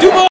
Do more!